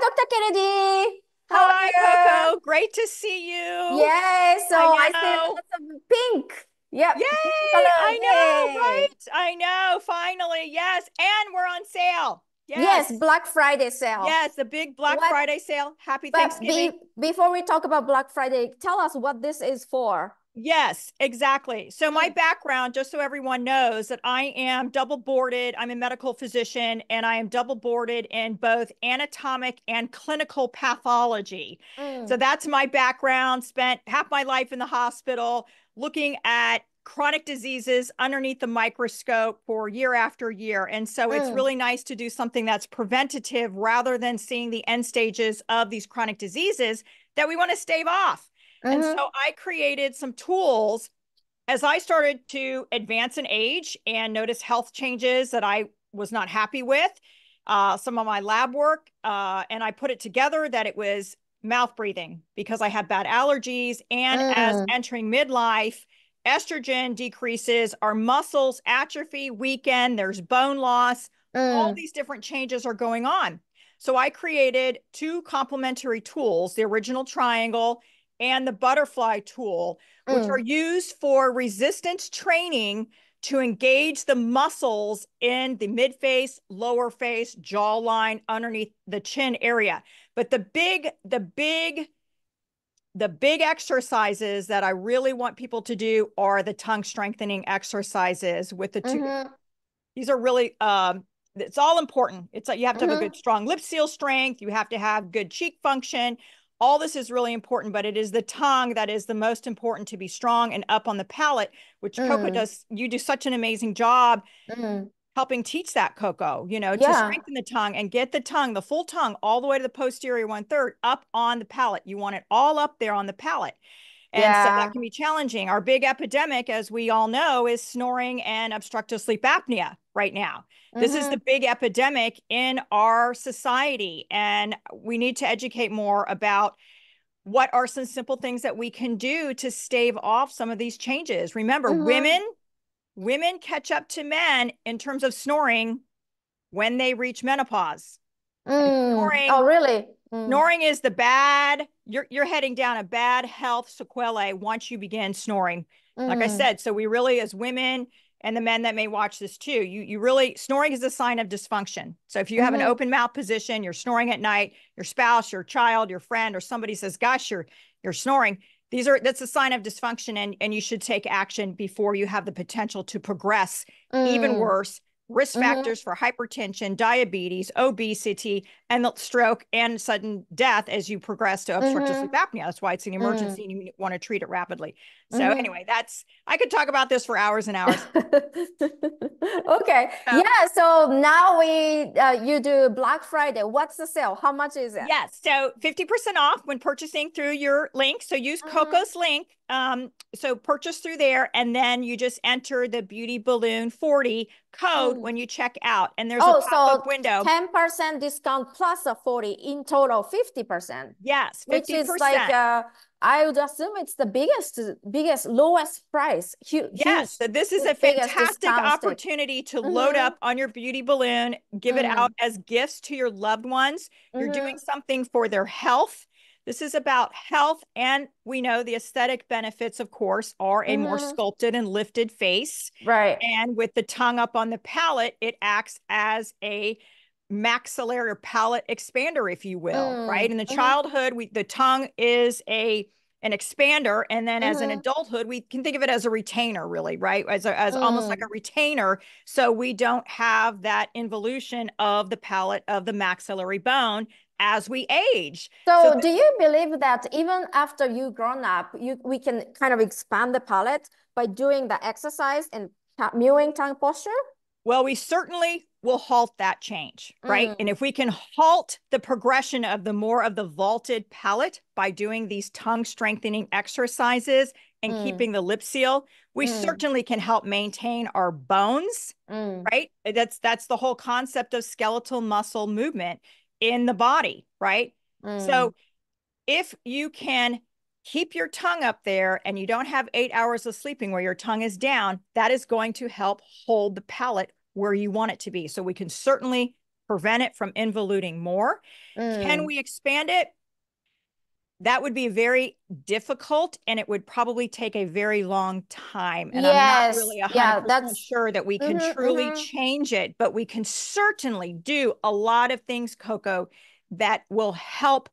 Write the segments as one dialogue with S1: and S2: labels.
S1: Dr. Kennedy. How
S2: Hi,
S1: are you?
S2: Koko. Great to see you.
S1: Yes, so I
S2: I
S1: see lots of pink. Yep,
S2: Yay! I know.
S1: Yay.
S2: right? I know, finally. Yes. And we're on sale.
S1: Yes,
S2: Yes.
S1: Black Friday sale.
S2: Yes, the big Black
S1: What?
S2: Friday sale. Happy
S1: But
S2: Thanksgiving.
S1: be, before we talk about Black Friday, tell us what this is for.
S2: Yes, exactly. So my
S1: Mm.
S2: background, just so everyone knows that I am double boarded. I'm a medical physician and I am double boarded in both anatomic and clinical pathology. So
S1: Mm,
S2: that's my background. Spent half my life in the hospital looking at chronic diseases underneath the microscope for year after year. And so it's
S1: Mm.
S2: really nice to do something that's preventative rather than seeing the end stages of these chronic diseases that we want to stave off. And
S1: mhm,
S2: so I created some tools as I started to advance in age and notice health changes that I was not happy with, uh, some of my lab work, uh, and I put it together that it was mouth breathing because I had bad allergies. And as
S1: mm,
S2: entering midlife, estrogen decreases, our muscles atrophy, weaken, there's bone loss, all
S1: mm,
S2: these different changes are going on. So I created two complementary tools, the original triangle and the butterfly tool, which are
S1: mm,
S2: used for resistance training to engage the muscles in the mid face, lower face, jawline, underneath the chin area. But the big, the big, the big exercises that I really want people to do are the tongue strengthening exercises with the two.
S1: mhm,
S2: These are really um it's all important. It's like you have to have a
S1: mhm,
S2: good strong lip seal strength, you have to have good cheek function. All this is really important, but it is the tongue that is the most important to be strong and up on the palate, which Koko
S1: mm,
S2: does. You do such an amazing job
S1: mm.
S2: helping teach that Koko, you know, to strengthen the tongue and get the tongue, the full tongue, all the way to the posterior one third up on the palate. You want it all up there on the palate. And so that can be challenging. Our big epidemic, as we all know, is snoring and obstructive sleep apnea right now. This is
S1: mhm,
S2: the big epidemic in our society. And we need to educate more about what are some simple things that we can do to stave off some of these changes. Remember,
S1: mhm,
S2: women, women catch up to men in terms of snoring when they reach menopause.
S1: mm.
S2: Snoring
S1: Oh, really? Mm,
S2: Snoring is the bad, you're you're heading down a bad health sequelae once you begin snoring. Like I
S1: mm,
S2: said, so we really, as women and the men that may watch this too, you you really snoring is a sign of dysfunction. So if you have an
S1: mhm,
S2: open mouth position, you're snoring at night, your spouse, your child, your friend, or somebody says, gosh, you're you're snoring. These are that's a sign of dysfunction, and, and you should take action before you have the potential to progress even
S1: mm,
S2: worse. Risk
S1: mhm.
S2: factors for hypertension, diabetes, obesity, and stroke and sudden death as you progress to obstructive sleep
S1: Mm-hmm.
S2: apnea. That's why it's an
S1: Mm,
S2: emergency and you want to treat it rapidly. So
S1: mm-hmm.
S2: anyway, that's I could talk about this for hours and hours.
S1: Okay. Yeah. So now we uh, you do Black Friday. What's the sale? How much is it?
S2: yes, so 50% off when purchasing through your link. So use
S1: Mhm.
S2: Koko's link. Um, so purchase through there, and then you just enter the Beauty Balloon 40 code
S1: Mm.
S2: when you check out. And there's a
S1: Oh,
S2: pop-up
S1: so
S2: window.
S1: 10% discount plus a 40 in total 50%,
S2: Yes,
S1: which
S2: 50%.
S1: is like uh, I would assume it's the biggest biggest lowest price. Huge,
S2: Yes, so this is a fantastic opportunity to load
S1: Mhm.
S2: up on your beauty balloon, give it out as gifts to your loved ones. You're doing
S1: Mhm.
S2: something for their health. This is about health, and we know the aesthetic benefits, of course, are a more
S1: Mhm.
S2: sculpted and lifted face.
S1: Right.
S2: And with the tongue up on the palate, it acts as a maxillary or palate expander, if you will, right?
S1: Mm.
S2: In the
S1: Mhm.
S2: childhood, we the tongue is a an expander, and then as an
S1: Mhm.
S2: adulthood, we can think of it as a retainer, really, right? As a, as almost like a
S1: Mm.
S2: retainer, so we don't have that involution of the palate of the maxillary bone as we age. So
S1: So do you believe that even after you grown up, you we can kind of expand the palate by doing the exercise and mewing tongue posture?
S2: Well, we certainly will halt that change, right? And if we can halt the progression of the more of the vaulted palate by doing these tongue strengthening exercises and
S1: Mm.
S2: keeping the lip seal, we
S1: Mm.
S2: certainly can help maintain our bones,
S1: Mm.
S2: right? That's that's the whole concept of skeletal muscle movement in the body, right?
S1: Mm.
S2: So if you can keep your tongue up there and you don't have eight hours of sleeping where your tongue is down, that is going to help hold the palate where you want it to be. So we can certainly prevent it from involuting more.
S1: Mm.
S2: Can we expand it? That would be very difficult and it would probably take a very long time. And
S1: Yes,
S2: I'm not really 100%
S1: yeah, that's-
S2: sure that we can
S1: Mhm,
S2: truly
S1: mhm.
S2: change it, but we can certainly do a lot of things, Koko, that will help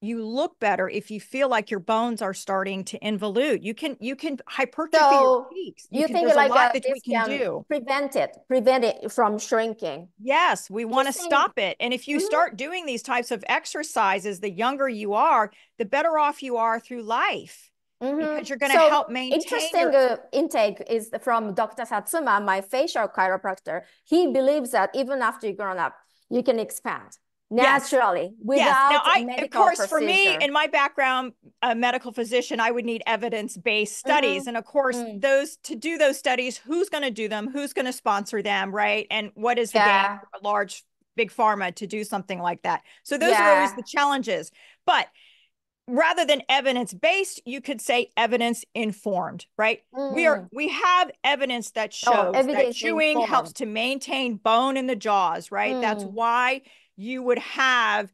S2: you look better if you feel like your bones are starting to involute. You can you can hypertrophy your
S1: So,
S2: cheeks.
S1: You
S2: can,
S1: think like
S2: a lot that we can
S1: can
S2: do.
S1: prevent it, prevent it from shrinking.
S2: Yes, we want to stop it. And if you
S1: Mhm.
S2: start doing these types of exercises, the younger you are, the better off you are through life
S1: Mhm.
S2: because you're going to
S1: So,
S2: help maintain
S1: Interesting
S2: your
S1: uh, intake is from Dr. Satsuma, my facial chiropractor. He believes that even after you've grown up, you can expand. Naturally
S2: Yes.
S1: without
S2: Now, I,
S1: medical
S2: of course, for me, in my background, a medical physician, I would need evidence-based studies. And of course,
S1: Mm.
S2: those to do those studies, who's going to do them? Who's going to sponsor them? Right. And what is the
S1: Yeah.
S2: gain for a large, big pharma to do something like that? So those are always the challenges. But rather than evidence-based, you could say evidence-informed, right? We are we have evidence that shows that
S1: Mm. evidence
S2: chewing helps to maintain bone in the jaws, right? That's
S1: Mm.
S2: why you would have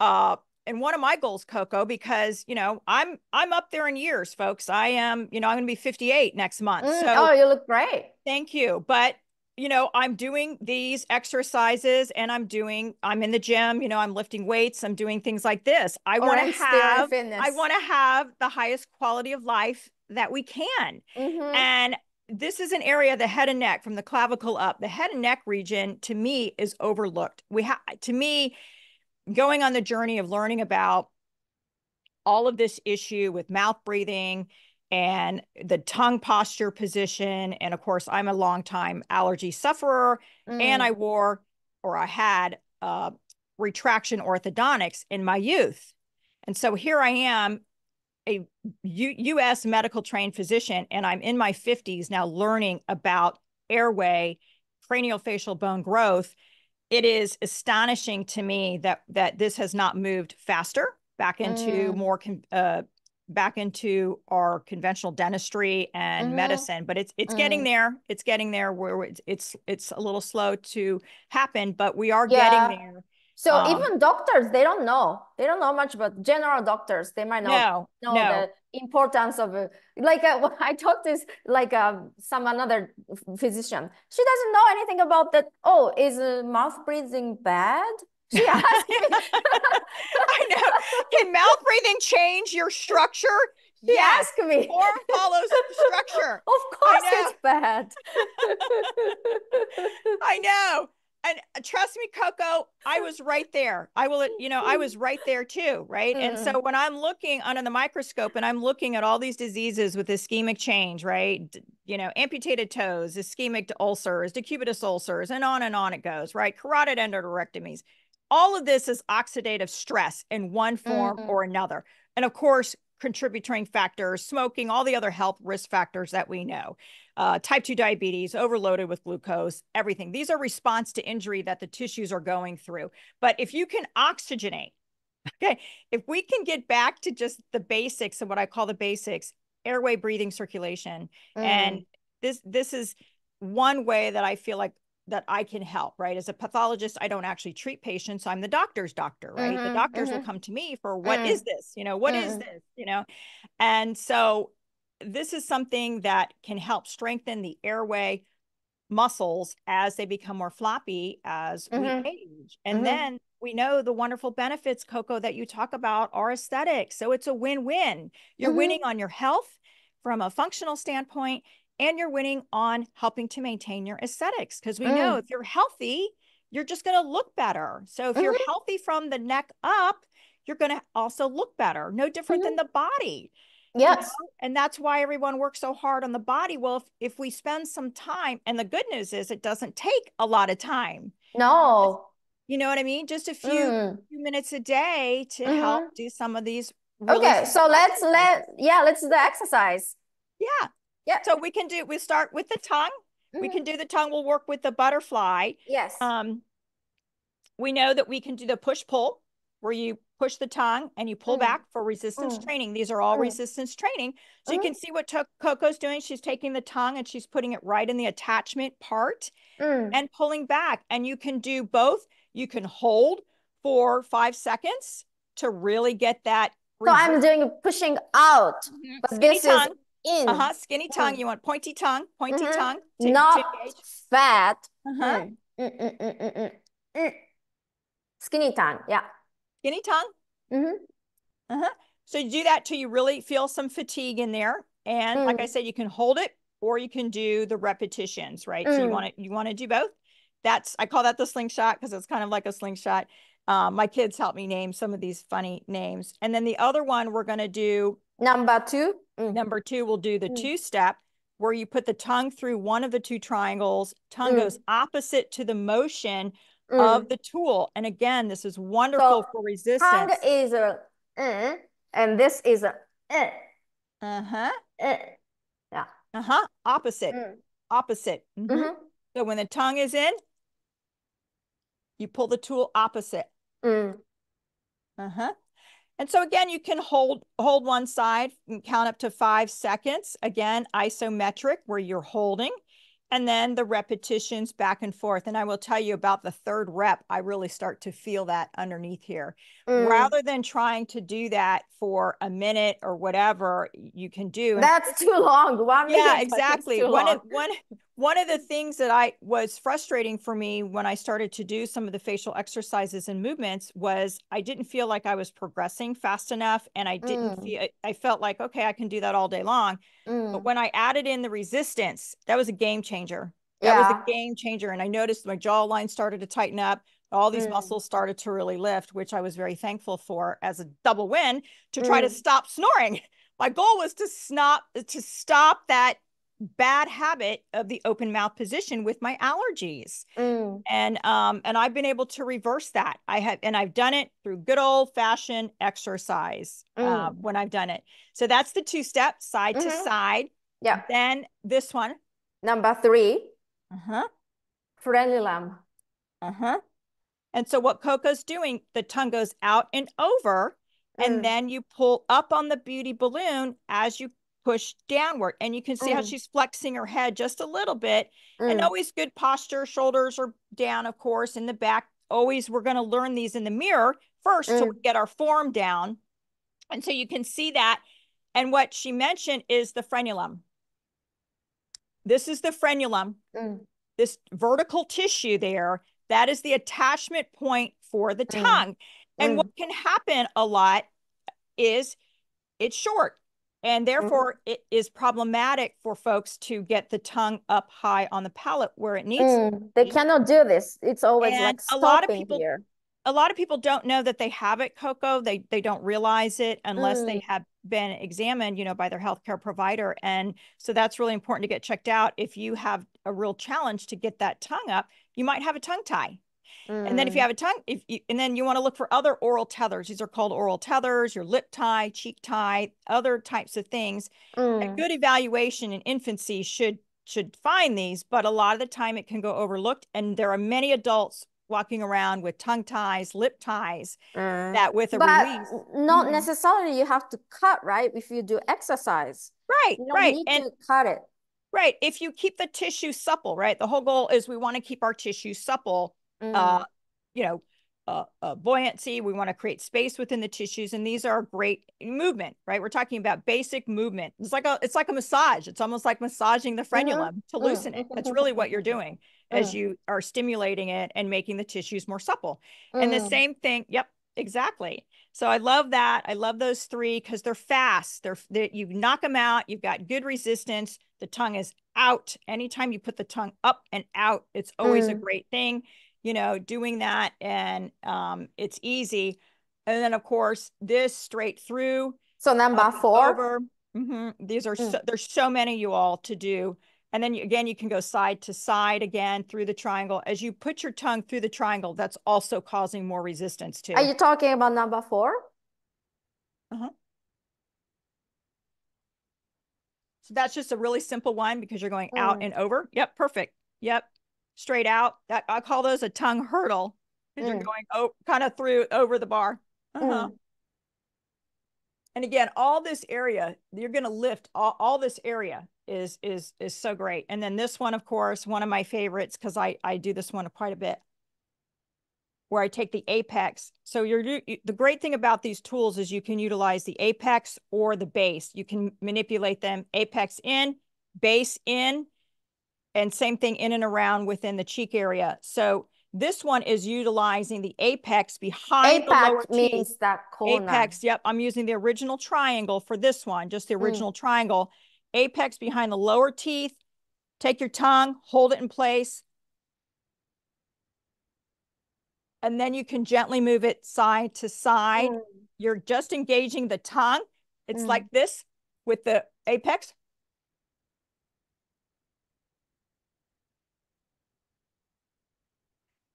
S2: uh and one of my goals Koko because you know i'm i'm up there in years folks. I am you know i'm going to be 58 next month.
S1: Mm,
S2: so
S1: oh, you look great.
S2: thank you. But you know i'm doing these exercises and i'm doing i'm in the gym you know i'm lifting weights i'm doing things like this. I want to have i want to have the highest quality of life that we can.
S1: Mhm.
S2: and this is an area the head and neck from the clavicle up the head and neck region to me is overlooked we have to me going on the journey of learning about all of this issue with mouth breathing and the tongue posture position and of course i'm a long time allergy sufferer and
S1: Mm.
S2: i wore or i had uh, retraction orthodontics in my youth and so here i am a U- us medical trained physician and i'm in my 50s now learning about airway cranial facial bone growth it is astonishing to me that that this has not moved faster back into
S1: Mm.
S2: more con- uh back into our conventional dentistry and
S1: Mhm.
S2: medicine but it's it's getting
S1: Mm.
S2: there it's getting there where it's it's it's a little slow to happen but we are
S1: Yeah.
S2: getting there
S1: So
S2: um,
S1: even doctors, they don't know. They don't know much about general doctors. They might not
S2: no
S1: know
S2: no
S1: the importance of uh, like uh, I talked to like um, some another physician. She doesn't know anything about that. Oh, is uh, mouth breathing bad? She asked me.
S2: i know can mouth breathing change your structure
S1: She
S2: yes
S1: asked me.
S2: form follows structure
S1: Of course it's bad.
S2: I know. And uh, trust me, Koko, I was right there. I will, you know, I was right there too, right? And so when I'm looking under the microscope and I'm looking at all these diseases with ischemic change, right? You know, amputated toes, ischemic ulcers, decubitus ulcers, and on and on it goes, right? Carotid endarterectomies. All of this is oxidative stress in one form
S1: Mm.
S2: or another. And of course, contributing factors, smoking, all the other health risk factors that we know uh, type 2 diabetes, overloaded with glucose, everything. These are response to injury that the tissues are going through. But if you can oxygenate, okay, if we can get back to just the basics of what I call the basics, airway, breathing, circulation, and
S1: Mm.
S2: this this is one way that I feel like that I can help, right? As a pathologist, I don't actually treat patients. I'm the doctor's doctor, right? the
S1: Mhm,
S2: doctors will
S1: mhm.
S2: come to me for what
S1: Mm.
S2: is this? You know, what is
S1: Mm.
S2: this? You know, and so this is something that can help strengthen the airway muscles as they become more floppy as we age. And then we know the wonderful benefits, Koko, that you talk about are aesthetic. So it's a win-win. You're
S1: Mhm.
S2: winning on your health from a functional standpoint, and you're winning on helping to maintain your aesthetics. Because we know
S1: Mm.
S2: if you're healthy, you're just going to look better. So if you're
S1: Mhm.
S2: healthy from the neck up, you're going to also look better. No different than the body you
S1: Yes.
S2: know? And that's why everyone works so hard on the body. Well, if, if we spend some time, and the good news is it doesn't take a lot of time.
S1: No.
S2: You know what I mean? Just a few,
S1: Mm.
S2: few minutes a day to
S1: Mhm.
S2: help do some of these really
S1: Okay, so let's let yeah, let's do the exercise.
S2: Yeah.
S1: Yeah.
S2: So we can do, we start with the tongue. We
S1: Mhm.
S2: can do the tongue. We'll work with the butterfly.
S1: Yes.
S2: Um, we know that we can do the push pull where you push the tongue and you pull
S1: Mm.
S2: back for resistance
S1: Mm.
S2: training. These are all
S1: Mm.
S2: resistance training. So you
S1: Mhm.
S2: can see what To- Koko's doing. She's taking the tongue and she's putting it right in the attachment part
S1: Mm.
S2: and pulling back. And you can do both. You can hold for five seconds to really get that.
S1: So I'm doing pushing out, mm -hmm. but this is in.
S2: Uh-huh, skinny tongue. Mm. You want pointy tongue, pointy mm -hmm. tongue.
S1: To, Not to fat. Uh-huh. Mm. Skinny tongue, yeah.
S2: Skinny tongue? Mm-hmm. Uh-huh. So you do that till you really feel some fatigue in there. And mm. like I said, you can hold it or you can do the repetitions, right? Mm. So you want to you want to do both. That's I call that the slingshot because it's kind of like a slingshot. Um, my kids help me name some of these funny names. And then the other one we're going to do
S1: number two.
S2: Mm. Number two, we'll do the mm. two step where you put the tongue through one of the two triangles. Tongue mm. goes opposite to the motion of mm. the tool. And again, this is wonderful so for resistance.
S1: Tongue is a uh, and this is a uh.
S2: Uh-huh.
S1: Uh. Yeah.
S2: Uh-huh. Opposite. Mm. Opposite. Mm -hmm. So when the tongue is in, you pull the tool opposite.
S1: Mm.
S2: Uh-huh. And so again, you can hold hold one side and count up to five seconds. Again, isometric, where you're holding and then the repetitions back and forth. And I will tell you about the third rep, I really start to feel that underneath here. Mm. Rather than trying to do that for a minute or whatever you can do.
S1: That's too long. One
S2: yeah, exactly. One of, one, one of the things that I was frustrating for me when I started to do some of the facial exercises and movements was I didn't feel like I was progressing fast enough. And I didn't mm. feel, I felt like, okay, I can do that all day long. Mm. But when I added in the resistance, that was a game changer. That yeah. was a game changer. And I noticed my jawline started to tighten up. All these mm. muscles started to really lift, which I was very thankful for as a double win to try to mm. stop snoring. My goal was to stop to stop that bad habit of the open mouth position with my allergies. Mm. And um and I've been able to reverse that. I have and I've done it through good old fashioned exercise uh, mm. uh, when I've done it. So that's the two step side mm-hmm. to side.
S1: Yeah.
S2: Then this one.
S1: Number 3.
S2: Uh-huh.
S1: Frenulum.
S2: Uh-huh. And so what Koko's doing, the tongue goes out and over and mm. then you pull up on the beauty balloon as you push downward. And you can see mm. how she's flexing her head just a little bit. Mm. And always good posture. Shoulders are down, of course, in the back. Always, we're going to learn these in the mirror first mm. to get our form down. And so you can see that. And what she mentioned is the frenulum. This is the frenulum,
S1: mm.
S2: this vertical tissue there. That is the attachment point for the mm. tongue. And mm. what can happen a lot is it's short and mm-hmm. therefore mm. it is problematic for folks to get the tongue up high on the palate where it needs mm,
S1: they cannot do this it's always and like a lot of people here.
S2: a lot of people don't know that they have it Koko they they don't realize it unless mm. they have been examined you know by their healthcare provider and so that's really important to get checked out if you have a real challenge to get that tongue up you might have a tongue tie Mm. And then if you mm. have a tongue, if you, and then you want to look for other oral tethers. These are called oral tethers, your lip tie, cheek tie, other types of things. Mm. A good evaluation in infancy should should find these, but a lot of the time it can go overlooked. And there are many adults walking around with tongue ties, lip ties, mm. that with a
S1: but
S2: release.
S1: Not mm. necessarily you have to cut, right? If you do exercise.
S2: Right, right.
S1: and cut it.
S2: Right. If you keep the tissue supple, right? The whole goal is we want to keep our tissue supple mm. uh, you know, uh, uh, buoyancy. We want to create space within the tissues, and these are great movement, right? We're talking about basic movement. It's like a it's like a massage. It's almost like massaging the mm-hmm. frenulum mm-hmm. to loosen mm-hmm. it. That's really what you're doing as mm. you are stimulating it and making the tissues more supple. Mm. And the mm. same thing. Yep, exactly. So I love that. I love those three because they're fast. They're, they you knock them out. You've got good resistance. The tongue is out. Anytime you put the tongue up and out, it's always mm. a great thing you know, doing that and um, it's easy. And then of course this straight through.
S1: So number four.
S2: Mm-hmm. These are mm. so, there's so many you all to do. And then you, again, you can go side to side again through the triangle. As you put your tongue through the triangle, that's also causing more resistance too.
S1: Are you talking about number four?
S2: Uh-huh. So that's just a really simple one because you're going mm. out and over. Yep, perfect. Yep straight out. That I call those a tongue hurdle because mm. you're going oh, kind of through over the bar. Uh-huh. Mm. And again, all this area, you're going to lift all, all this area is is is so great. And then this one, of course, one of my favorites because I I do this one quite a bit. where I take the apex. So you're the great thing about these tools is you can utilize the apex or the base. You can manipulate them apex in, base in, and same thing in and around within the cheek area. So this one is utilizing the apex behind
S1: apex
S2: the lower
S1: means
S2: teeth.
S1: that corner.
S2: Apex, yep. I'm using the original triangle for this one, just the
S1: Mm.
S2: original triangle. Apex behind the lower teeth. Take your tongue, hold it in place. And then you can gently move it side to side.
S1: Mm.
S2: You're just engaging the tongue. It's
S1: Mm.
S2: like this with the apex.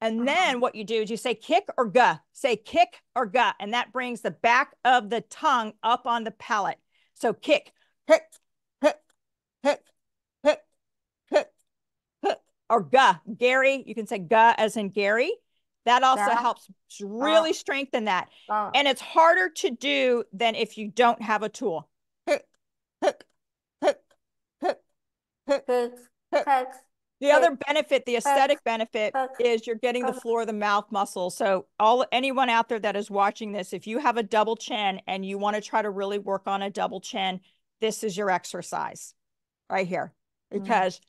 S2: And uh-huh. then what you do is you say kick or guh, say kick or guh, and that brings the back of the tongue up on the palate. So kick, kick, kick, kick, kick, kick, kick, or guh. Gary, you can say guh as in Gary. That also
S1: Guh.
S2: helps really strengthen that.
S1: Oh.
S2: And it's harder to do than if you don't have a tool. Kick, kick, kick, kick, kick,
S1: Cooks,
S2: kick. The other benefit, the aesthetic benefit is you're getting the floor of the mouth muscle. So all anyone out there that is watching this, if you have a double chin and you want to try to really work on a double chin, this is your exercise right here.
S1: Mm.
S2: Because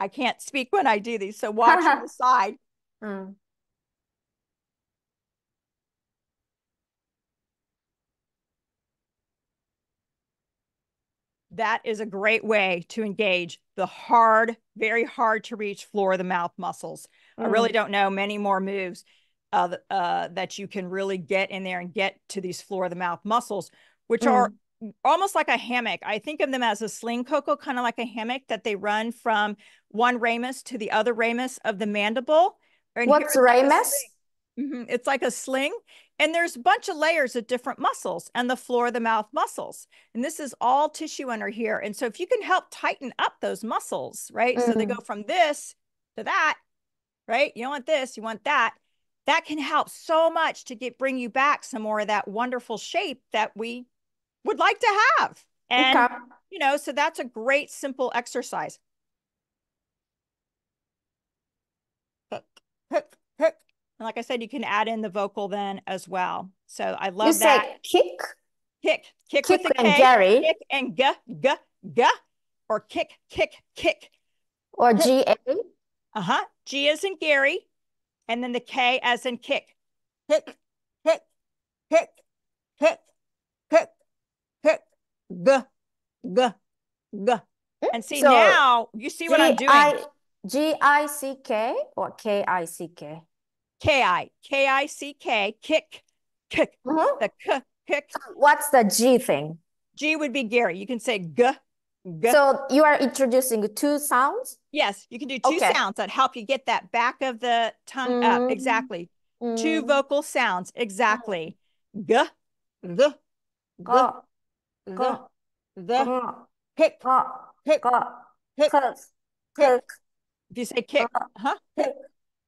S2: I can't speak when I do these. So watch the side.
S1: Mm.
S2: That is a great way to engage the hard, very hard to reach floor of the mouth muscles. I really
S1: Mm.
S2: don't know many more moves uh, uh, that you can really get in there and get to these floor of the mouth muscles, which are almost like a hammock. I think of them as a sling Koko, kind of like a hammock that they run from one ramus to the other ramus of the mandible. And
S1: What's
S2: it's like a
S1: ramus?
S2: sling. Mhm, It's like a sling, and there's a bunch of layers of different muscles and the floor of the mouth muscles. And this is all tissue under here. And so if you can help tighten up those muscles, right? So they mm-hmm. go from this to that, right? You don't want this, you want that. That can help so much to get bring you back some more of that wonderful shape that we would like to have. And
S1: Okay.
S2: you know, so that's a great simple exercise. Hook, hook. And like I said, you can add in the vocal then as well. So I love
S1: You
S2: that.
S1: say kick,
S2: Kick, kick,
S1: kick
S2: with the
S1: and
S2: K,
S1: Gary,
S2: kick and g, g, g, or kick, kick, kick.
S1: or G A.
S2: Uh-huh. G as in Gary, and then the K as in kick. Kick, kick, kick, kick, kick, kick, g, g, g. And see
S1: So,
S2: now, you see what I'm doing.
S1: I G I C K or K I C K.
S2: K I, K I C K, kick, kick,
S1: Mhm.
S2: the k, kick.
S1: What's the G thing?
S2: G would be Gary. You can say g, g.
S1: So you are introducing two sounds?
S2: Yes, you can do two
S1: Okay.
S2: sounds that help you get that back of the tongue up.
S1: Mm.
S2: Exactly. Two
S1: Mm.
S2: vocal sounds. Exactly. G, g, g,
S1: Go,
S2: g,
S1: go,
S2: g,
S1: go,
S2: kick, kick, kick,
S1: kick,
S2: kick.
S1: kick,
S2: If you say kick, huh?
S1: kick,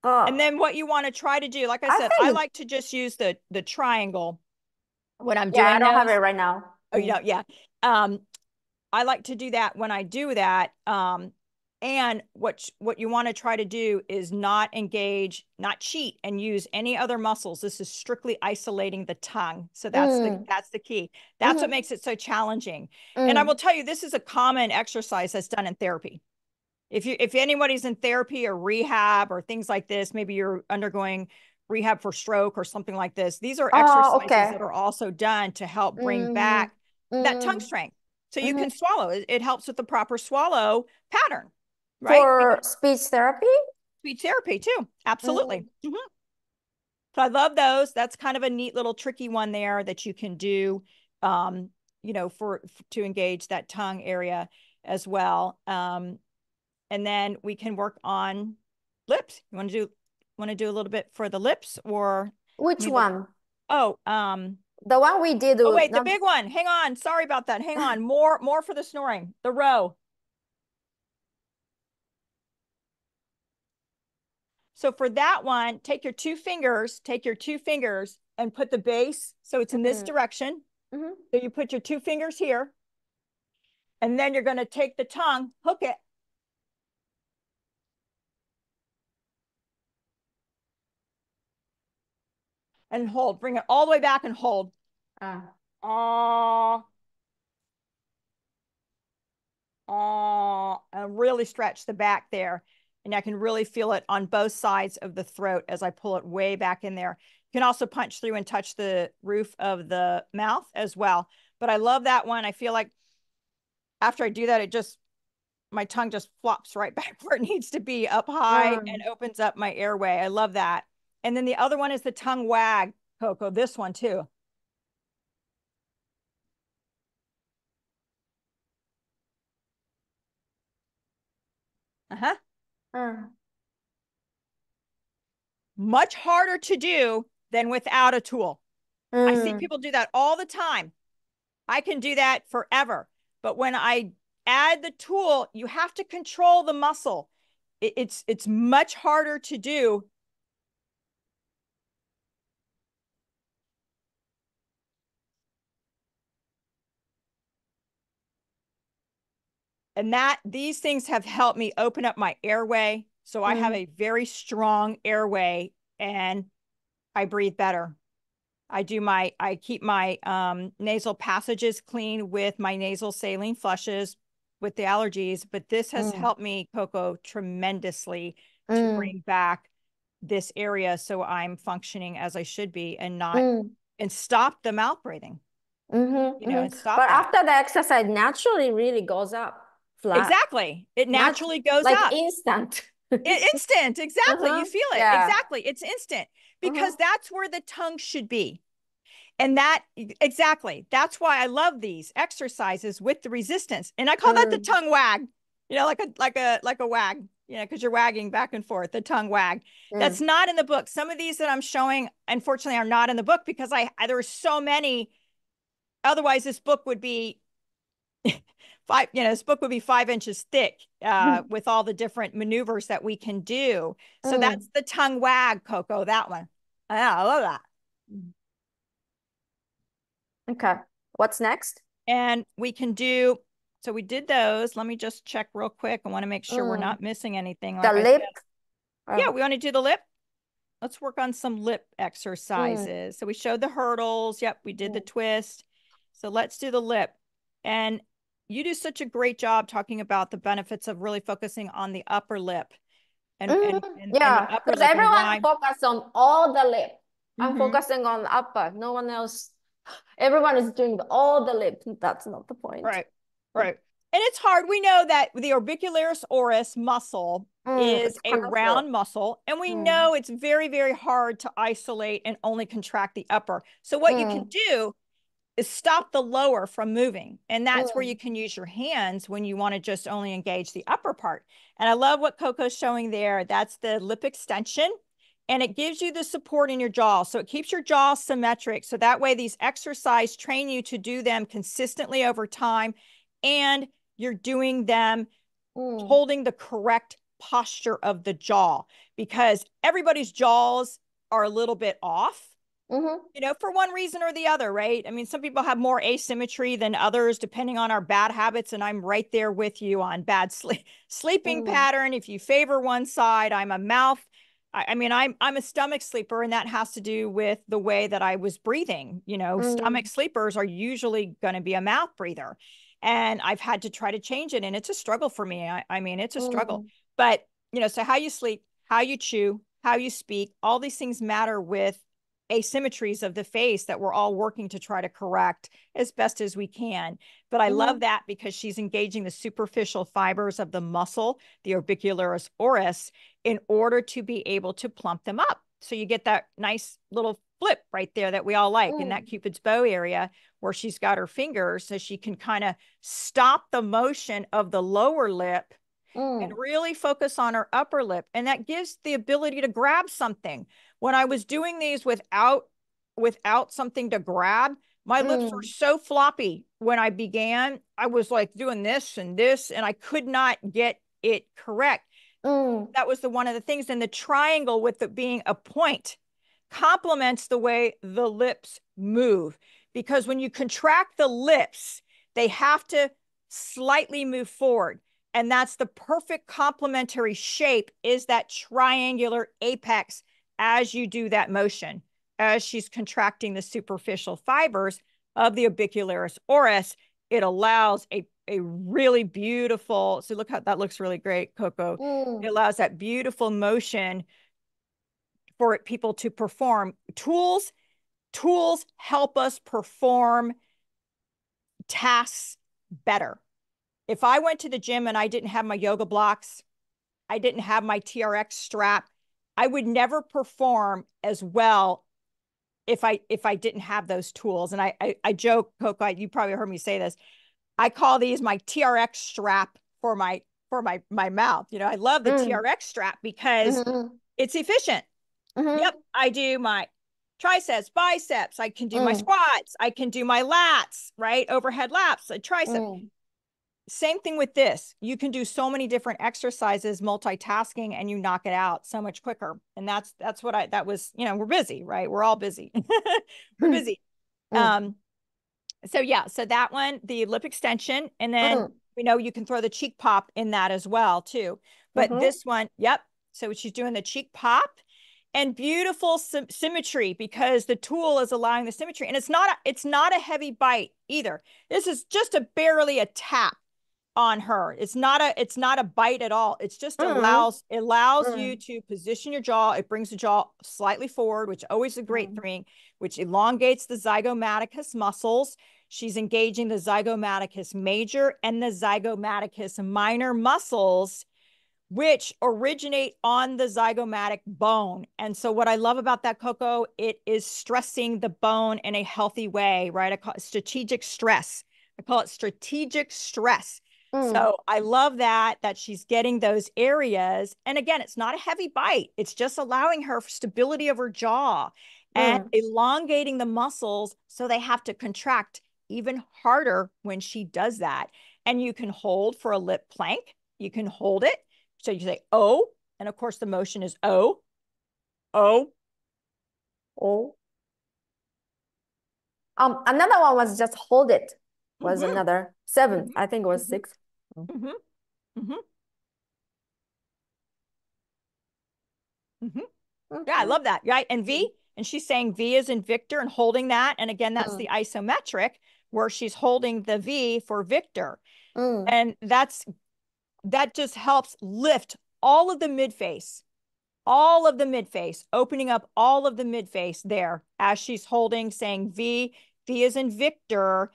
S1: go.
S2: And then what you want to try to do, like I
S1: I
S2: said,
S1: think
S2: I like to just use the the triangle when I'm
S1: Yeah,
S2: doing
S1: I don't have it right now.
S2: Oh, you
S1: Mm.
S2: know, yeah. Um, I like to do that when I do that. Um, and what what you want to try to do is not engage, not cheat, and use any other muscles. This is strictly isolating the tongue. So that's the
S1: Mm.
S2: that's the key. That's what
S1: Mhm.
S2: makes it so challenging. And I
S1: Mm.
S2: will tell you, this is a common exercise that's done in therapy. If you if anybody's in therapy or rehab or things like this, maybe you're undergoing rehab for stroke or something like this. These are
S1: Oh,
S2: exercises
S1: okay.
S2: that are also done to help bring
S1: Mm.
S2: back that tongue
S1: Mm.
S2: strength. So you
S1: Mhm.
S2: can swallow. It, it helps with the proper swallow pattern, right?
S1: For speech therapy?
S2: Speech therapy too. Absolutely.
S1: Mm.
S2: Mhm. So I love those. That's kind of a neat little tricky one there that you can do, um, you know, for, f- to engage that tongue area as well. Um, and then we can work on lips. You want to do want to do a little bit for the lips or
S1: Which
S2: me look-
S1: one?
S2: oh um
S1: The one we did.
S2: oh wait the big one. Hang on. Sorry about that. Hang on. More more for the snoring. The row. So for that one, take your two fingers, take your two fingers and put the base so it's in this
S1: Mhm.
S2: direction.
S1: Mhm.
S2: So you put your two fingers here. And then you're going to take the tongue, hook it. And hold. Bring it all the way back and hold.
S1: Uh.
S2: Ah. Ah. And really stretch the back there. And I can really feel it on both sides of the throat as I pull it way back in there. You can also punch through and touch the roof of the mouth as well. But I love that one. I feel like after I do that, it just my tongue just flops right back where it needs to be up high and opens up my airway. I love that. And then the other one is the tongue wag, Koko, this one too. Uh-huh. Mm. Much harder to do than without a tool. Mm. I see mm. people do that all the time. I can do that forever. But when I add the tool, you have to control the muscle. It, it's it's much harder to do. And that these things have helped me open up my airway. So I have mm-hmm. a very strong airway and I breathe better. I do my, I keep my um, nasal passages clean with my nasal saline flushes with the allergies, but this has mm. helped me, Koko, tremendously mm. to bring back this area so I'm functioning as I should be and not mm. and stop the mouth breathing.
S1: Mm-hmm, you know, mm-hmm. but that. after the exercise, naturally really goes up
S2: flat. Exactly, it naturally Nat- goes
S1: like
S2: up.
S1: instant.
S2: instant, exactly. Uh-huh. You feel it yeah. exactly. It's instant because uh-huh. that's where the tongue should be. And that exactly, that's why I love these exercises with the resistance. And I call mm. that the mm. tongue wag, you know, like a like a like a wag, you know, because you're wagging back and forth, the tongue wag. Mm. That's not in the book. Some of these that I'm showing, unfortunately, are not in the book because I, I there are so many. Otherwise, this book would be five, you know, this book would be five inches thick uh, mm. with all the different maneuvers that we can do. So mm. that's the tongue wag, Koko, that one. Yeah, I love that. Mm.
S1: Okay. What's next?
S2: And we can do, so we did those. Let me just check real quick. I want to make sure mm. we're not missing anything.
S1: Like the lip.
S2: Oh. Yeah, we want to do the lip. Let's work on some lip exercises. Mm. So we showed the hurdles. Yep, we did mm. the twist. So let's do the lip. And you do such a great job talking about the benefits of really focusing on the upper lip.
S1: And, and, mm-hmm. and yeah, because everyone focus on all the lip. I'm mm -hmm. focusing on upper. No one else Everyone is doing all the lip. That's not the point.
S2: Right. Right. And it's hard. We know that the orbicularis oris muscle mm, is a round muscle, and we mm. know it's very, very hard to isolate and only contract the upper. So, what mm. you can mm. do stop the lower from moving. And that's where mm. you can use your hands when you want to just only engage the upper part. And I love what Koko's showing there. That's the lip extension and it gives you the support in your jaw. So it keeps your jaw symmetric. So that way these exercise train you to do them consistently over time and you're doing them mm. holding the correct posture of the jaw because everybody's jaws are a little bit off. Mm-hmm. You know, for one reason or the other, right? I mean, some people have more asymmetry than others, depending on our bad habits. And I'm right there with you on bad sleep sleeping mm. pattern. If you favor one side, I'm a mouth I, I mean, I'm I'm a stomach sleeper, and that has to do with the way that I was breathing. You know, mm. stomach sleepers are usually going to be a mouth breather, and I've had to try to change it, and it's a struggle for me. I, I mean, it's a struggle. Mm. But you know, so how you sleep, how you chew, how you speak, all these things matter with asymmetries of the face that we're all working to try to correct as best as we can. But I mm-hmm. love that because she's engaging the superficial fibers of the muscle, the orbicularis oris, in order to be able to plump them up. So you get that nice little flip right there that we all like mm. in that mm. Cupid's bow area where she's got her fingers so she can kind of stop the motion of the lower lip mm. and really focus on her upper lip. And that gives the ability to grab something. When I was doing these without without something to grab, my mm. lips were mm. so floppy when I began. I was like doing this and this, and I could not get it correct. Mm. That was the one of the things. And the triangle with it being a point complements the way the lips move. Because when you contract the lips, they have to slightly move forward and that's the perfect complementary shape is that triangular apex as you do that motion as she's contracting the superficial fibers of the orbicularis oris, it allows a, a really beautiful, so look how that looks really great, Koko. Mm. It allows that beautiful motion for people to perform. Tools, tools help us perform tasks better. If I went to the gym and I didn't have my yoga blocks, I didn't have my TRX strap, I would never perform as well if I if I didn't have those tools. And I I, I joke, Koko, you probably heard me say this. I call these my TRX strap for my for my my mouth. You know, I love the mm. TRX strap because mm-hmm. it's efficient. Mm-hmm. Yep, I do my triceps, biceps. I can do mm. my squats. I can do my lats, right? Overhead laps, a tricep. Mm. Same thing with this. You can do so many different exercises, multitasking, and you knock it out so much quicker. And that's that's what I that was, you know, we're busy, right? We're all busy. we're hmm. busy. Mm. Um, so yeah, so that one, the lip extension, and then mm. we know you can throw the cheek pop in that as well, too. But mm-hmm. this one, yep. So she's doing the cheek pop and beautiful sy- symmetry because the tool is allowing the symmetry and it's not a, it's not a heavy bite either this is just a barely a tap on her it's not a it's not a bite at all it's just mm-hmm. allows it allows mm-hmm. you to position your jaw it brings the jaw slightly forward which always a great mm-hmm. thing which elongates the zygomaticus muscles she's engaging the zygomaticus major and the zygomaticus minor muscles which originate on the zygomatic bone. And so what I love about that Koko, it is stressing the bone in a healthy way, right? I call it strategic stress. I call it strategic stress. Mm. So I love that that she's getting those areas. And again, it's not a heavy bite. It's just allowing her stability of her jaw and mm. elongating the muscles so they have to contract even harder when she does that. And you can hold for a lip plank. You can hold it so you say O, and of course the motion is O, O,
S1: O. Um, another one was just hold it. Was mm -hmm. another 7 mm -hmm. I think it was mm-hmm. 6 mm -hmm. Mm-hmm.
S2: Mm-hmm. Yeah, I love that. Right, and V, and she's saying V is in Victor and holding that, and again, that's mm. the isometric where she's holding the V for Victor, mm. and that's that just helps lift all of the midface, all of the midface, opening up all of the midface there as she's holding, saying V, V is in Victor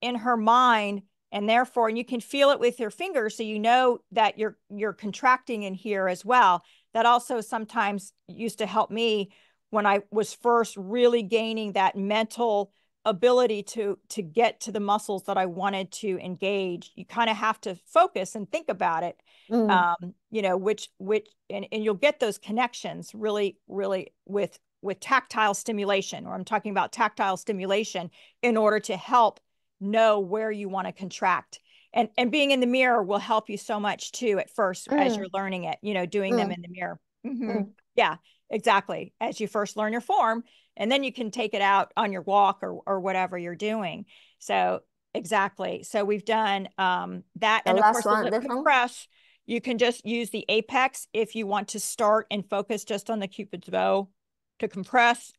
S2: in her mind. And therefore, and you can feel it with your fingers. So you know that you're you're contracting in here as well. That also sometimes used to help me when I was first really gaining that mental ability to to get to the muscles that I wanted to engage. You kind of have to focus and think about it. Mm. Um, you know, which which and, and you'll get those connections really, really with with tactile stimulation, or I'm talking about tactile stimulation in order to help know where you want to contract. And and being in the mirror will help you so much too at first mm. as you're learning it, you know, doing mm. them in the mirror. Mm-hmm. Mm. Yeah, exactly. As you first learn your form, and then you can take it out on your walk or or whatever you're doing. So exactly. So we've done um, that, the and of course one, the compress. You can just use the apex if you want to start and focus just on the cupid's bow to compress,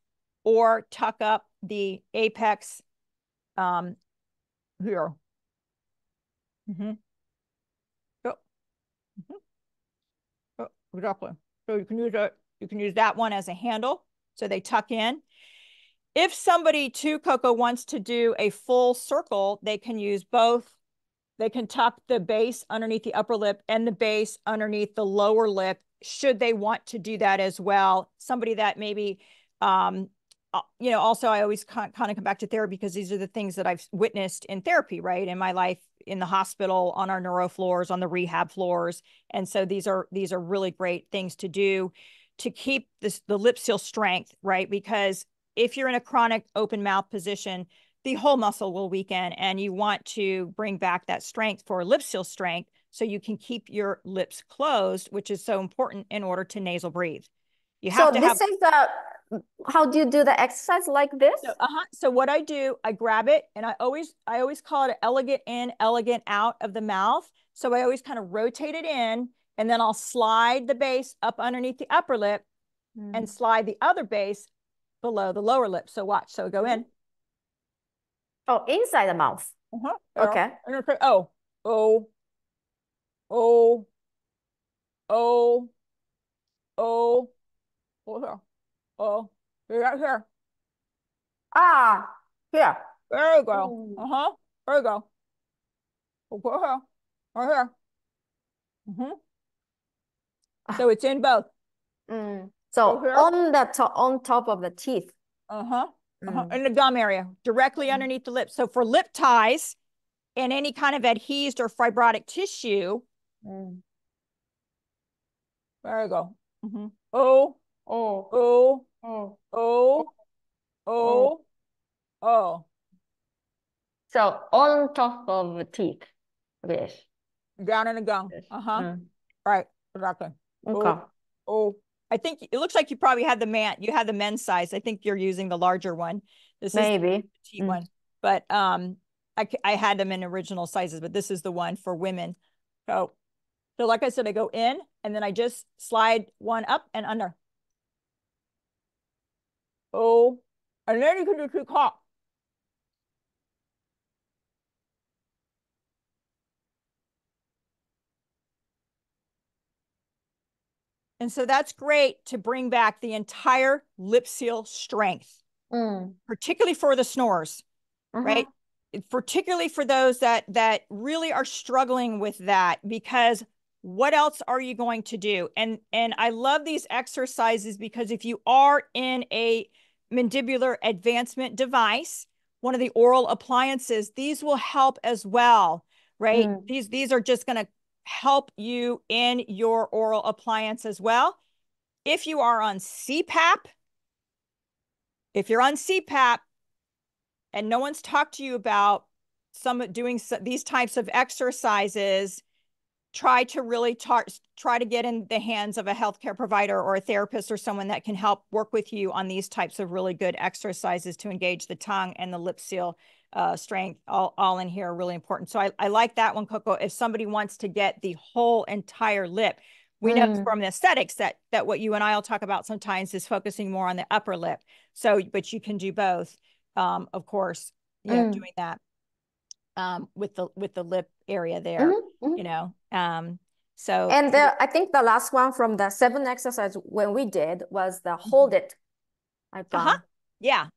S2: or tuck up the apex um, here. Mm-hmm. Oh. Mm-hmm. Oh, exactly. So you can use it. You can use that one as a handle. So they tuck in. If somebody too, Koko, wants to do a full circle, they can use both. They can tuck the base underneath the upper lip and the base underneath the lower lip, should they want to do that as well. Somebody that maybe, um, Uh, you know, also I always kind of come back to therapy because these are the things that I've witnessed in therapy, right? In my life, in the hospital, on our neuro floors, on the rehab floors. And so these are these are really great things to do to keep this the lip seal strength, right? Because if you're in a chronic open mouth position, the whole muscle will weaken and you want to bring back that strength for lip seal strength so you can keep your lips closed, which is so important in order to nasal breathe.
S1: You have so to this have... is the how do you do the exercise like this?
S2: So, uh-huh. So what I do, I grab it and I always I always call it an elegant in, elegant out of the mouth. So I always kind of rotate it in and then I'll slide the base up underneath the upper lip mm. and slide the other base below the lower lip. So watch. So go in.
S1: Oh, inside the mouth.
S2: Uh-huh.
S1: Okay.
S2: Oh, oh, oh, oh, oh, oh, Oh, right here.
S1: Ah, here.
S2: There you go.
S1: Mm.
S2: Uh-huh. There you go. Here. Right here. Mm-hmm. So it's in both.
S1: Mm. So on the top, on top of the teeth.
S2: Uh-huh. Uh-huh.
S1: Mm.
S2: In the gum area, directly
S1: Mm.
S2: underneath the lips. So for lip ties and any kind of adhesed or fibrotic tissue,
S1: Mm.
S2: there you go. Mm-hmm. Oh,
S1: Oh,
S2: oh,
S1: oh.
S2: oh, oh, oh.
S1: So on top of the teeth. Yes.
S2: Down in the gum.
S1: Yes.
S2: Uh-huh.
S1: Mm.
S2: Right. Exactly.
S1: Okay.
S2: Oh, I think it looks like you probably had the man, you had the men's size. I think you're using the larger one. This is
S1: Maybe.
S2: the petite
S1: Mm.
S2: one, but um, I I had them in original sizes, but this is the one for women. So, so like I said, I go in and then I just slide one up and under. Oh, and then you can do two cop. And so that's great to bring back the entire lip seal strength,
S1: Mm.
S2: particularly for the snorers,
S1: Mhm.
S2: right? Particularly for those that that really are struggling with that because what else are you going to do? And and I love these exercises because if you are in a mandibular advancement device, one of the oral appliances, these will help as well, right?
S1: Mm.
S2: These these are just going to help you in your oral appliance as well. If you are on CPAP, if you're on CPAP and no one's talked to you about some doing these types of exercises, try to really tar- try to get in the hands of a healthcare provider or a therapist or someone that can help work with you on these types of really good exercises to engage the tongue and the lip seal uh, strength all, all in here are really important. So I, I like that one, Koko. If somebody wants to get the whole entire lip, we know
S1: Mm.
S2: from the aesthetics that that what you and I'll talk about sometimes is focusing more on the upper lip. So, but you can do both, um, of course, you know,
S1: Mm.
S2: doing that um, with the with the lip area there,
S1: Mhm, mhm.
S2: you know. Um, so
S1: And the, I think the last one from the seven exercise when we did was the hold it. I
S2: Uh-huh.
S1: found.
S2: yeah.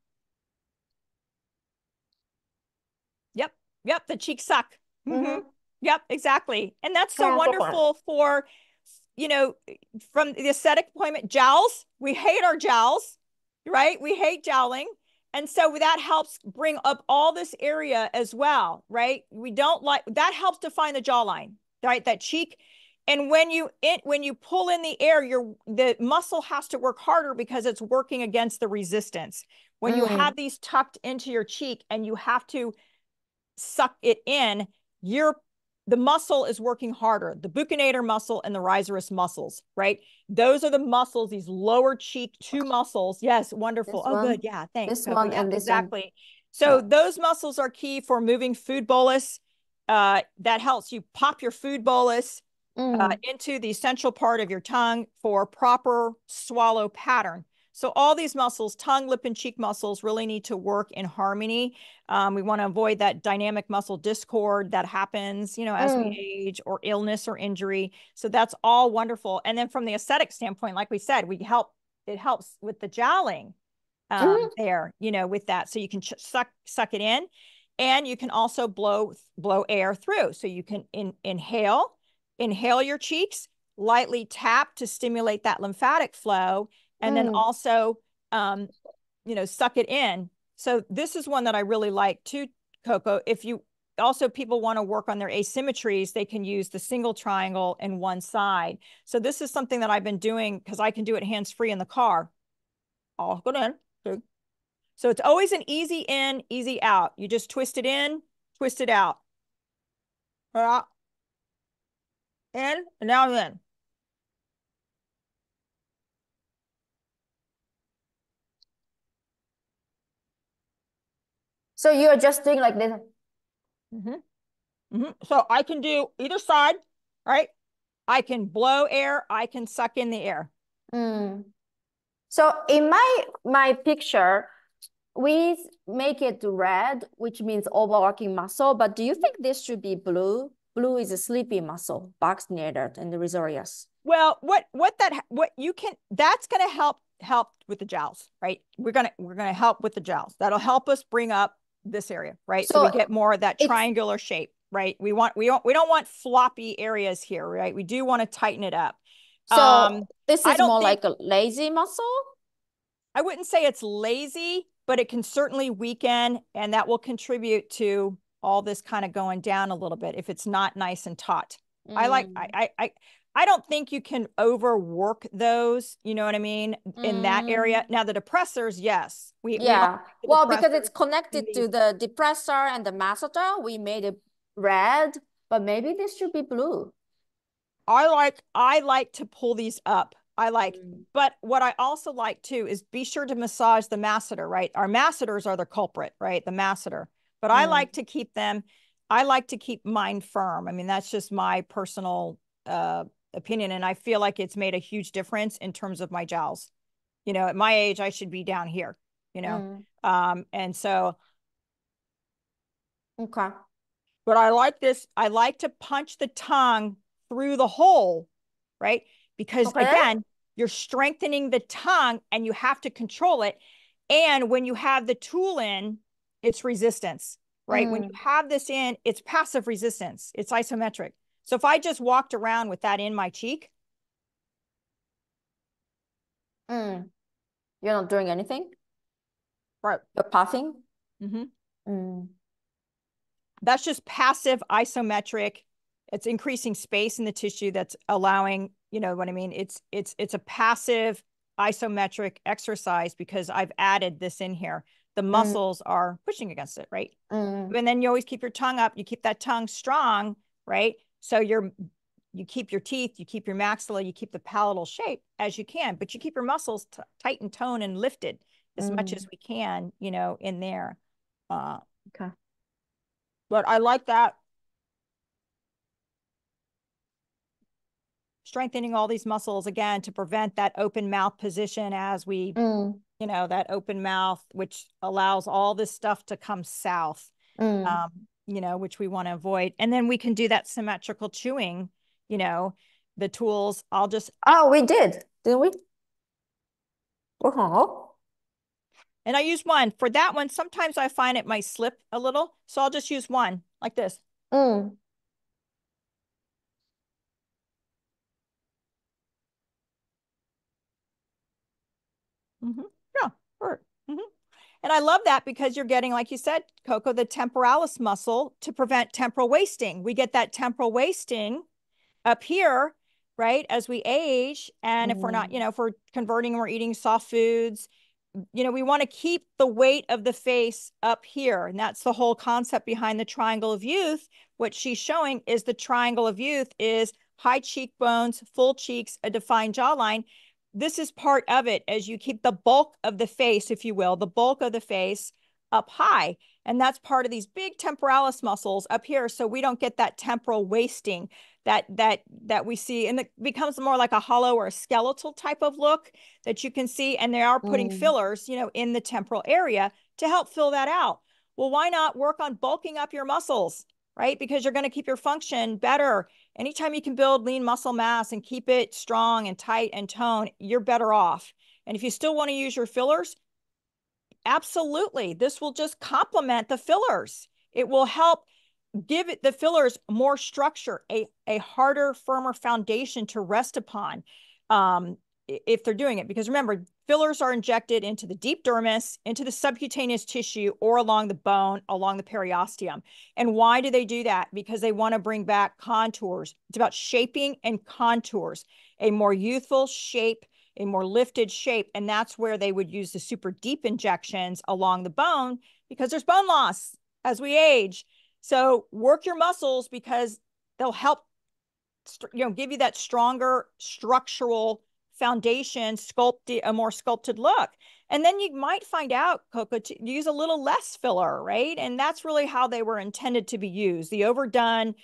S2: Yep. Yep. The cheeks suck. Mhm.
S1: Mhm.
S2: Yep, exactly. And that's so
S1: Yeah, good one.
S2: wonderful for, you know, from the aesthetic appointment, jowls. We hate our jowls, right? We hate jowling. And so that helps bring up all this area as well, right? We don't like that helps define the jawline, right? That cheek. And when you it when you pull in the air, your the muscle has to work harder because it's working against the resistance. When you
S1: Mm.
S2: have these tucked into your cheek and you have to suck it in, your the muscle is working harder. The buccinator muscle and the risorius muscles, right? Those are the muscles, these lower cheek two muscles. Yes, wonderful.
S1: This
S2: oh,
S1: one,
S2: good. Yeah, thanks.
S1: this one,
S2: Yeah,
S1: and this one.
S2: exactly. So
S1: Yeah.
S2: those muscles are key for moving food bolus. Uh, that helps you pop your food bolus uh,
S1: Mm.
S2: into the central part of your tongue for proper swallow pattern. So all these muscles, tongue, lip, and cheek muscles really need to work in harmony. Um, we want to avoid that dynamic muscle discord that happens, you know, as
S1: Mm.
S2: we age or illness or injury. So that's all wonderful. And then from the aesthetic standpoint, like we said, we help, it helps with the jowling um,
S1: Mhm.
S2: there, you know, with that. So you can ch- suck, suck it in and you can also blow, blow air through. So you can in, inhale, inhale your cheeks, lightly tap to stimulate that lymphatic flow, and then
S1: Mm.
S2: also, um, you know, suck it in. So this is one that I really like too, Koko. If you also people want to work on their asymmetries, they can use the single triangle in one side. So this is something that I've been doing because I can do it hands free in the car. I'll go in. So it's always an easy in, easy out. You just twist it in, twist it out. In and now I'm in.
S1: So you're just doing like this.
S2: hmm hmm So I can do either side, right? I can blow air, I can suck in the air.
S1: Mm. So in my my picture, we make it red, which means overworking muscle. But do you think this should be blue? Blue is a sleepy muscle, buccinator and the risorius.
S2: Well, what what that what you can that's going to help help with the jowls, right? We're gonna we're gonna help with the jowls. That'll help us bring up this area, right? So, so we get more of that triangular shape, right? We want we don't we don't want floppy areas here, right? We do want to tighten it up.
S1: So um, this is more think, like a lazy muscle.
S2: I wouldn't say it's lazy, but it can certainly weaken, and that will contribute to all this kind of going down a little bit if it's not nice and taut. Mm. I like I, I I don't think you can overwork those, you know what I mean, in mm. that area. Mm. Now the depressors, yes.
S1: We Yeah. We well, because it's connected to the depressor and the masseter, we made it red, but maybe this should be blue.
S2: I like I like to pull these up. I like, mm. but what I also like too is be sure to massage the masseter, right? Our masseters are the culprit, right? The masseter. But mm. I like to keep them, I like to keep mine firm. I mean, that's just my personal uh opinion and i feel like it's made a huge difference in terms of my jowls you know at my age i should be down here you know? Mm. um and so
S1: okay.
S2: But i like this i like to punch the tongue through the hole right? Because okay. again you're strengthening the tongue and you have to control it. And when you have the tool in it's resistance right? Mm. when you have this in it's passive resistance. It's isometric so if I just walked around with that in my cheek.
S1: Mm. You're not doing anything?
S2: Right.
S1: You're puffing?
S2: Mm-hmm. Mm. That's just passive isometric. It's increasing space in the tissue that's allowing, you know what I mean? It's it's it's a passive isometric exercise because I've added this in here. The mm. muscles mm. are pushing against it, right? Mm. And then you always keep your tongue up. You keep that tongue strong, right? So you're you keep your teeth, you keep your maxilla, you keep the palatal shape as you can, but you keep your muscles tight and toned and lifted as mm. much as we can, you know, in there. Uh,
S1: okay.
S2: But I like that. Strengthening all these muscles again to prevent that open mouth position as we, mm. you know, that open mouth, which allows all this stuff to come south. Mm. Um, you know, which we want to avoid. And then we can do that symmetrical chewing, you know, the tools. I'll just.
S1: Oh, we did, didn't we? Uh-huh.
S2: And I use one. For that one, sometimes I find it might slip a little. So I'll just use one like this.
S1: Mm.
S2: Mm-hmm. And I love that because you're getting, like you said, Koko, the temporalis muscle to prevent temporal wasting. We get that temporal wasting up here, right, as we age. And mm. if we're not, mm. you know, if we're converting and we're eating soft foods, you know, we want to keep the weight of the face up here. And that's the whole concept behind the triangle of youth. What she's showing is the triangle of youth is high cheekbones, full cheeks, a defined jawline this is part of it as you keep the bulk of the face, if you will, the bulk of the face up high. And that's part of these big temporalis muscles up here. So we don't get that temporal wasting that that that we see. And it becomes more like a hollow or a skeletal type of look that you can see. And they are putting mm. fillers, you know, in the temporal area to help fill that out. Well, why not work on bulking up your muscles? right? Because you're going to keep your function better. Anytime you can build lean muscle mass and keep it strong and tight and toned, you're better off. And if you still want to use your fillers, absolutely. This will just complement the fillers. It will help give the fillers more structure, a, a harder, firmer foundation to rest upon. Um, if they're doing it. Because remember, fillers are injected into the deep dermis, into the subcutaneous tissue, or along the bone, along the periosteum. And why do they do that? Because they want to bring back contours. It's about shaping and contours, a more youthful shape, a more lifted shape. And that's where they would use the super deep injections along the bone because there's bone loss as we age. So work your muscles because they'll help you know give you that stronger structural foundation, sculpt a more sculpted look. And then you might find out, Koko, to use a little less filler, right? And that's really how they were intended to be used. The overdone,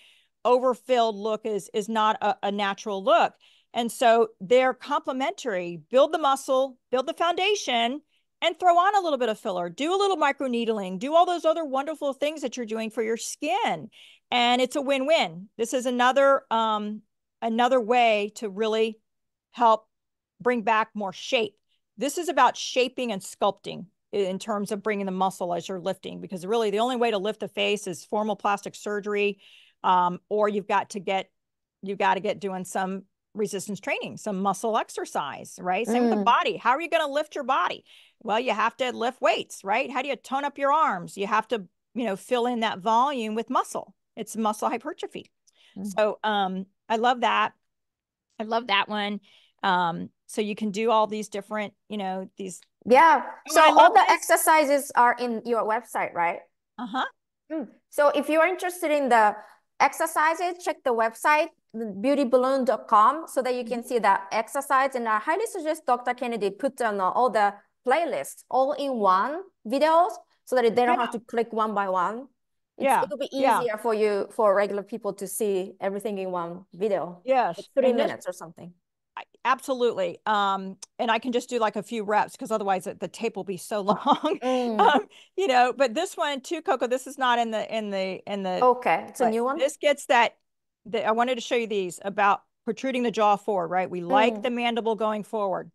S2: overfilled look is is not a, a natural look. And so they're complementary. Build the muscle, build the foundation, and throw on a little bit of filler. Do a little microneedling. Do all those other wonderful things that you're doing for your skin, and it's a win-win. This is another um, another way to really help bring back more shape. This is about shaping and sculpting in terms of bringing the muscle as you're lifting, because really the only way to lift the face is formal plastic surgery, um, or you've got to get you've got to get doing some resistance training, some muscle exercise, right? Same mm. with the mm. body. How are you going to lift your body? Well, you have to lift weights, right? How do you tone up your arms? You have to, you know, fill in that volume with muscle. It's muscle hypertrophy. Mm. So um, I love that. I love that one. Um, so you can do all these different, you know, these.
S1: Yeah. So all the this. exercises are in your website, right?
S2: Uh-huh.
S1: Mm. So if you're interested in the exercises, check the website, beautyballoon.com, so that you can mm-hmm. see the exercise. And I highly suggest Dr. Kennedy put on all the playlists all in one videos so that they don't yeah. have to click one by one. It's, yeah. It'll be easier yeah. for you, for regular people to see everything in one video.
S2: Yes.
S1: Like three minutes or something.
S2: Absolutely. Um, and I can just do like a few reps because otherwise the, the tape will be so long. Mm. um, you know, but this one too, Koko, this is not in the in the in the
S1: okay. It's a new one.
S2: This gets that that I wanted to show you these about protruding the jaw forward, right? We like mm. the mandible going forward.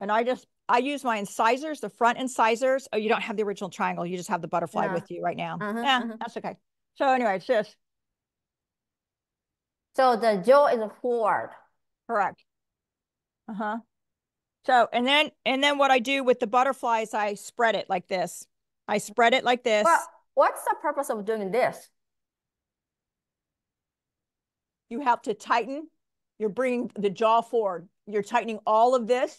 S2: And I just, I use my incisors, the front incisors. Oh, you don't have the original triangle. You just have the butterfly yeah. with you right now. Uh -huh, yeah, uh -huh. that's okay. So anyway, it's just.
S1: So the jaw is forward.
S2: Correct. Uh-huh. So, and then, and then what I do with the butterflies, I spread it like this. I spread it like this.
S1: Well, what's the purpose of doing this?
S2: You have to tighten. You're bringing the jaw forward. You're tightening all of this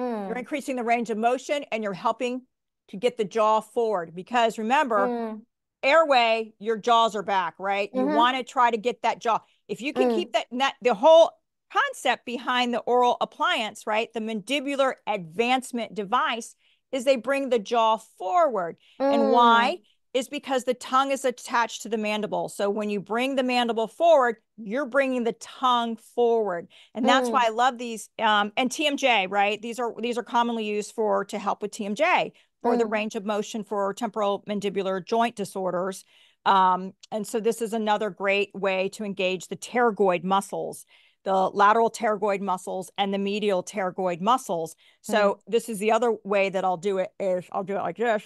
S2: Mm. You're increasing the range of motion and you're helping to get the jaw forward because remember, mm. airway, your jaws are back, right? Mm-hmm. You want to try to get that jaw. If you can mm. keep that, that, the whole concept behind the oral appliance, right? The mandibular advancement device is they bring the jaw forward. And why? Mm is because the tongue is attached to the mandible. So when you bring the mandible forward, you're bringing the tongue forward. And that's mm. why I love these um, and TMJ, right? These are these are commonly used for to help with TMJ for mm. the range of motion for temporal mandibular joint disorders. Um, and so this is another great way to engage the pterygoid muscles, the lateral pterygoid muscles and the medial pterygoid muscles. So mm. this is the other way that I'll do it is I'll do it like this,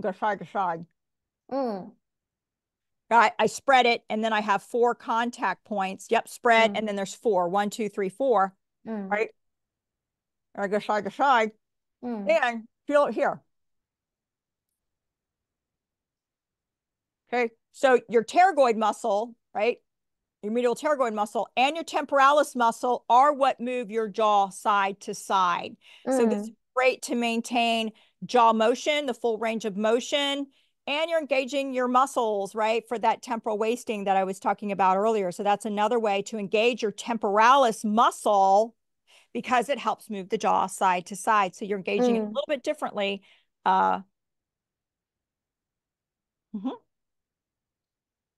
S2: go side to side. Mm. I, I spread it and then I have four contact points. Yep, spread. Mm. And then there's four. One, two, three, four. Mm. Right. I go side to side. Mm. And feel it here. Okay. So your pterygoid muscle, right? Your medial pterygoid muscle and your temporalis muscle are what move your jaw side to side. So this mm. great to maintain jaw motion, the full range of motion and you're engaging your muscles, right, for that temporal wasting that I was talking about earlier. So that's another way to engage your temporalis muscle because it helps move the jaw side to side. So you're engaging mm. it a mm. little bit differently. Uh, mm-hmm.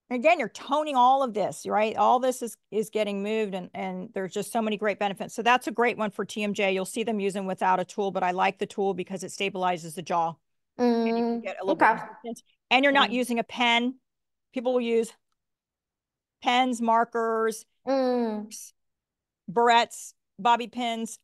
S2: Again, you're toning all of this, right? All this is is getting moved, and and there's just so many great benefits. So that's a great one for TMJ. You'll see them using without a tool, but I like the tool because it stabilizes the jaw. Mm, and you can mm, get a little okay. bit and you're not mm. using a pen. People will use pens, markers, mm. barrettes, bobby pins,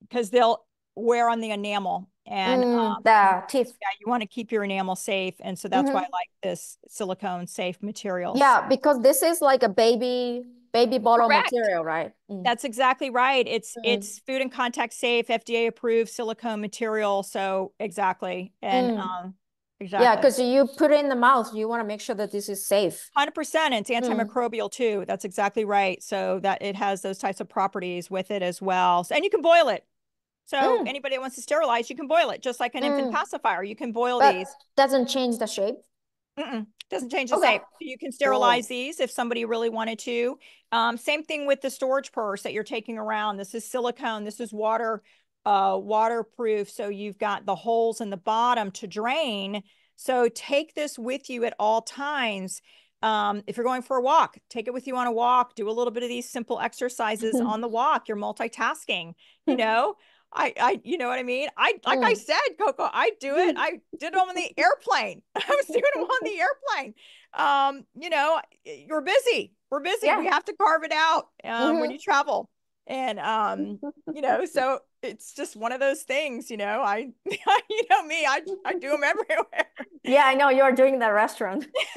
S2: because they'll wear on the enamel. And mm, um,
S1: the teeth.
S2: Yeah, you want to keep your enamel safe. And so that's mm-hmm. why I like this silicone safe material.
S1: Yeah, because this is like a baby baby bottle Correct. material, right?
S2: Mm. That's exactly right. It's mm. it's food and contact safe, FDA approved silicone material. So exactly. And mm. um
S1: exactly. Yeah, because you put it in the mouth, you want to make sure that this is safe.
S2: 100%. It's mm. antimicrobial too. That's exactly right. So that it has those types of properties with it as well. So, and you can boil it. So mm. anybody that wants to sterilize, you can boil it just like an infant pacifier. You can boil but these.
S1: Doesn't change the shape.
S2: Mm-mm. Doesn't change the okay. shape. You can sterilize these if somebody really wanted to. Um, same thing with the storage purse that you're taking around. This is silicone. This is water uh, waterproof. So you've got the holes in the bottom to drain. So take this with you at all times. Um, if you're going for a walk, take it with you on a walk, do a little bit of these simple exercises on the walk. You're multitasking, you know. I, I, you know what I mean? I, like mm. I said, Koko, I do it. I did them on the airplane. I was doing them on the airplane. Um, you know, you're busy. We're busy. Yeah. We have to carve it out um, mm-hmm. when you travel. And, um, you know, so it's just one of those things, you know, I, you know me, I, I do them everywhere.
S1: Yeah, I know you're doing the restaurant.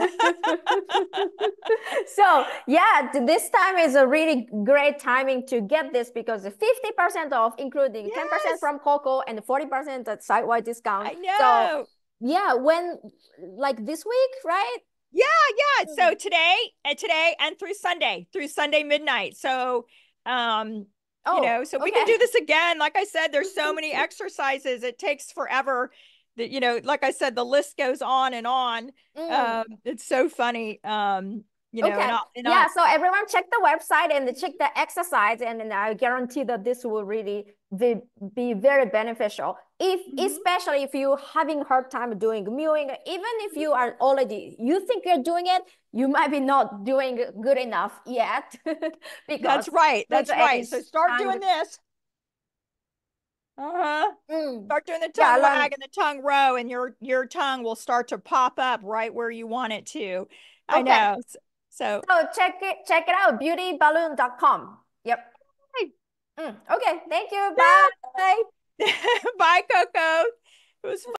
S1: so yeah, this time is a really great timing to get this because 50% off, including yes. 10% from Koko and 40% at site-wide discount.
S2: I know. So
S1: yeah, when like this week, right?
S2: Yeah, yeah. So mm. today and today and through Sunday, through Sunday midnight. So um Oh, you know, so okay. we can do this again. Like I said, there's so many exercises. It takes forever. That you know, like I said, the list goes on and on. Mm. Um, it's so funny. Um, you know, okay. and and
S1: yeah. So everyone check the website and check the exercise, and, and I guarantee that this will really be, be very beneficial. If mm-hmm. especially if you're having hard time doing mewing, even if you are already you think you're doing it, you might be not doing good enough yet.
S2: because that's right. That's right. So start doing this. Uh-huh. Mm. Start doing the tongue yeah, wag and the tongue row, and your your tongue will start to pop up right where you want it to. Okay. I know. So,
S1: so check it check it out, beautyballoon.com. Yep. Mm. Okay, thank you. Bye.
S2: Bye, Koko. It was fun.